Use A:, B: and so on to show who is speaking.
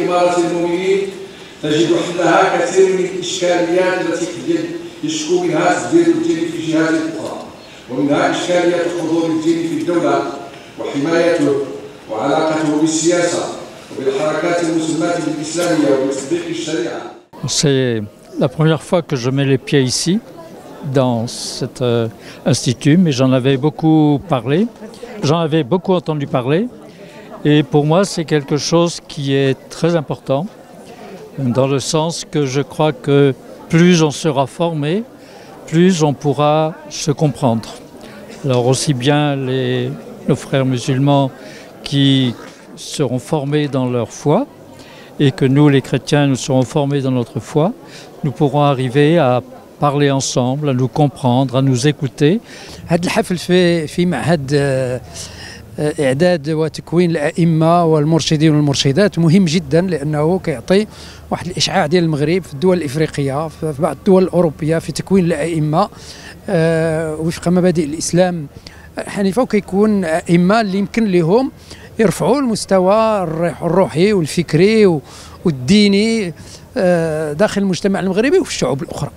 A: كبارة المؤمنين تجد حلها كثير من الإشكاليات التي قد يشكو منها تسديد الدين في جهات أخرى ومنها إشكالية حضور الدين في الدولة وحمايته وعلاقته بالسياسة وبالحركات المسلمات الإسلامية وبتطبيق الشريعة
B: C'est la première fois que je mets les pieds ici, dans cet euh, institut, mais j'en avais beaucoup parlé, j'en avais beaucoup entendu parler, et pour moi c'est quelque chose qui est très important, dans le sens que je crois que plus on sera formé, plus on pourra se comprendre. Alors aussi bien les, nos frères musulmans qui seront formés dans leur foi, et que nous, les chrétiens, nous serons formés dans notre foi, nous pourrons arriver à parler ensemble, à nous comprendre, à nous écouter.
C: إعداد وتكوين الأئمة والمرشدين والمرشدات. مهم جدا لأنه كيعطي واحد الإشعاع ديال المغرب في الدول الإفريقية في بعض الدول الأوروبية في تكوين الأئمة آه، وفق مبادئ الإسلام الحنيفه وكيكون أئمة اللي يمكن لهم يرفعوا المستوى الروح- الروحي والفكري والديني آه، داخل المجتمع المغربي وفي الشعوب الأخرى.